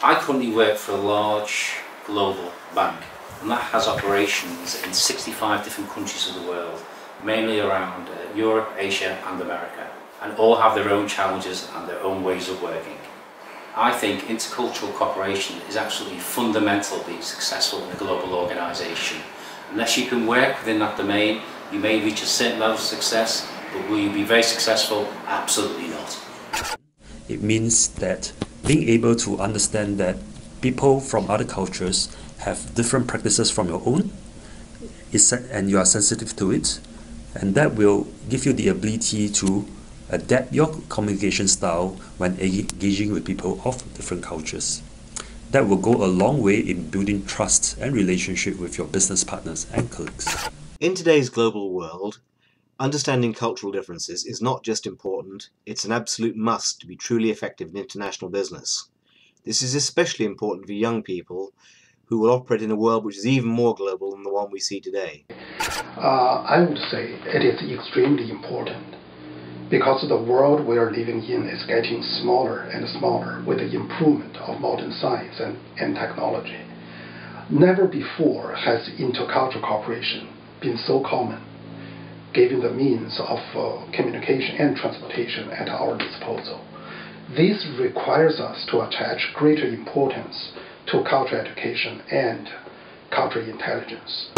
I currently work for a large global bank and that has operations in 65 different countries of the world, mainly around uh, Europe, Asia and America, and all have their own challenges and their own ways of working. I think intercultural cooperation is absolutely fundamental to being successful in a global organisation. Unless you can work within that domain, you may reach a certain level of success, but will you be very successful? Absolutely not. It means that being able to understand that people from other cultures have different practices from your own and you are sensitive to it and that will give you the ability to adapt your communication style when engaging with people of different cultures. That will go a long way in building trust and relationship with your business partners and colleagues. In today's global world, understanding cultural differences is not just important, it's an absolute must to be truly effective in international business. This is especially important for young people who will operate in a world which is even more global than the one we see today. Uh, I would say it is extremely important because the world we are living in is getting smaller and smaller with the improvement of modern science and, and technology. Never before has intercultural cooperation been so common, given the means of uh, communication and transportation at our disposal. This requires us to attach greater importance to cultural education and cultural intelligence.